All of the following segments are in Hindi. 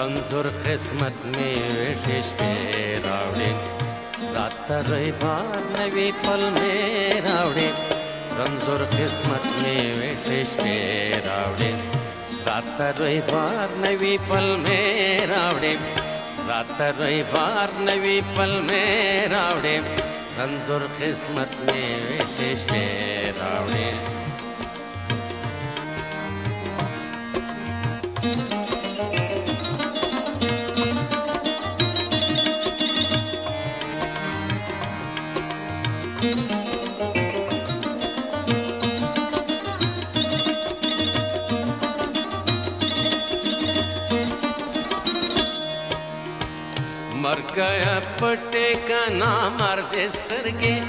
रंजूर किस्मत में विशेष रावडे। रात रविवार नवी पल में रावडे। रंजूर किस्मत में विशेष रावडे। रात रविवार नवी पल में रावडे। रात रविवार नवी पल में रावडे। रंजूर किस्मत में विशेष रावडे। मर गया पटे का नाम अर्देस्तर के।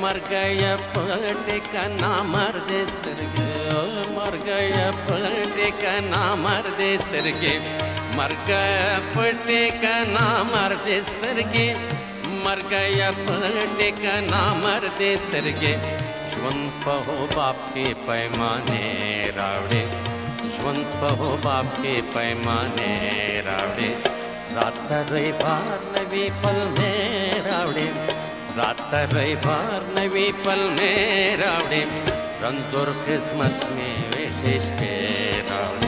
मर गया पटे का नाम अर्देस्तर के। मर गया पटे का नाम अर्देस्तर के। मर गया पटे का नाम अर्देस्तर के। मर गया पटे का नाम अर्देस्तर के ज्वंत पहो बाप के पैमाने रावड़े। ज्वंत हो बाप के पैमाने रावड़े। रात रविवार नवी पल में रावड़े। रात रविवार नवी पल में रावड़े। रंतुर किस्मत में विशेष के रावड़े।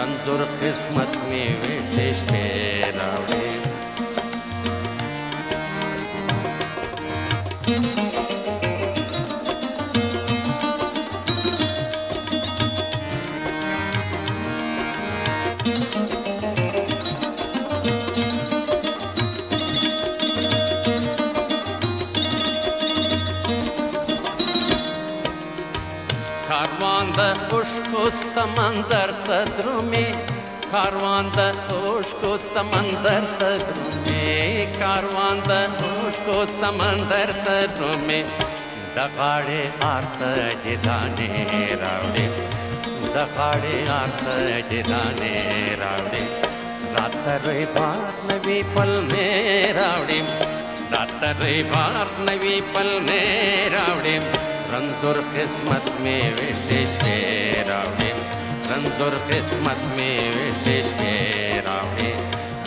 रंजुर किस्मत में विशेष रावड़े कारवान द उश्को समंदर तद्रों में कारवान द उश्को समंदर तद्रों में कारवान द उश्को समंदर तद्रों में दगाड़े आर्त जिदाने रावड़े दगाड़े आर्त जिदाने रावड़े रात रविवार नवी पल में रावड़े रात रविवार नवी पल में रावड़े रंतुर किस्मत में विशेष रावणे रंतुर किस्मत में विशेष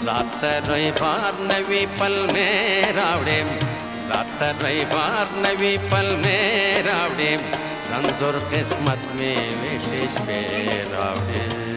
लात रात बार नवी पल में रावड़े रात बार नवी पल में रावड़े रंतुर किस्मत में विशेष रावणे